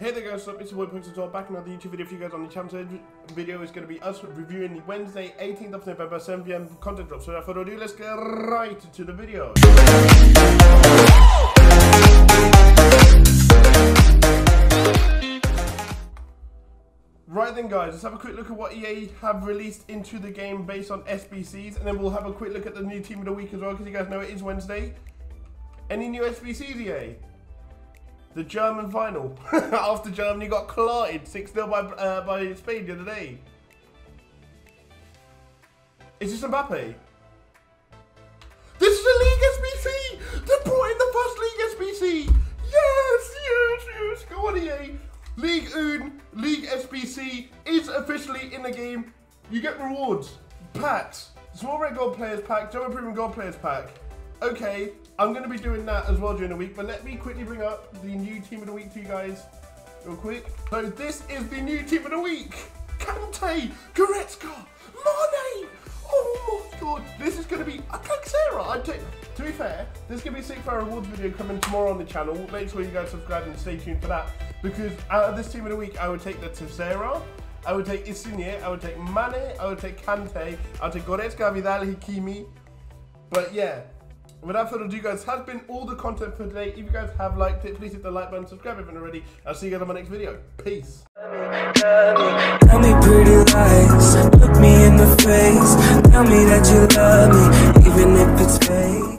Hey there guys, what's up? It's your boy Punks back another YouTube video for you guys on the channel. Today's video is going to be us reviewing the Wednesday 18th of November 7pm content drop. So without further ado, let's get right into the video. Right then guys, let's have a quick look at what EA have released into the game based on SBCs and then we'll have a quick look at the new team of the week as well because you guys know it is Wednesday. Any new SBCs EA? The German final. After Germany got clotted 6 0 by, uh, by Spain the other day. Is this Mbappe? This is the League SBC! They brought in the first League SBC! Yes, yes, yes! Go on, EA! Ligue Un, League SBC is officially in the game. You get rewards, packs, small red gold players pack, German premium gold players pack. Okay, I'm going to be doing that as well during the week, but let me quickly bring up the new team of the week to you guys real quick. So this is the new team of the week. Kante, Goretzka, Mane. Oh my god, this is going to be a Sarah. I take. To be fair, there's going to be a Sick Fire Rewards video coming tomorrow on the channel. Make sure you guys subscribe and stay tuned for that. Because out of this team of the week, I would take the Tessera, I would take Insigne, I would take Mane, I would take Kante, I would take Goretzka, Vidal, Hakimi. But yeah, Without further ado, guys, has been all the content for today. If you guys have liked it, please hit the like button, subscribe if you haven't already. I'll see you guys on my next video. Peace. Tell me pretty lies, look me in the face, tell me that you love me, even if it's fake.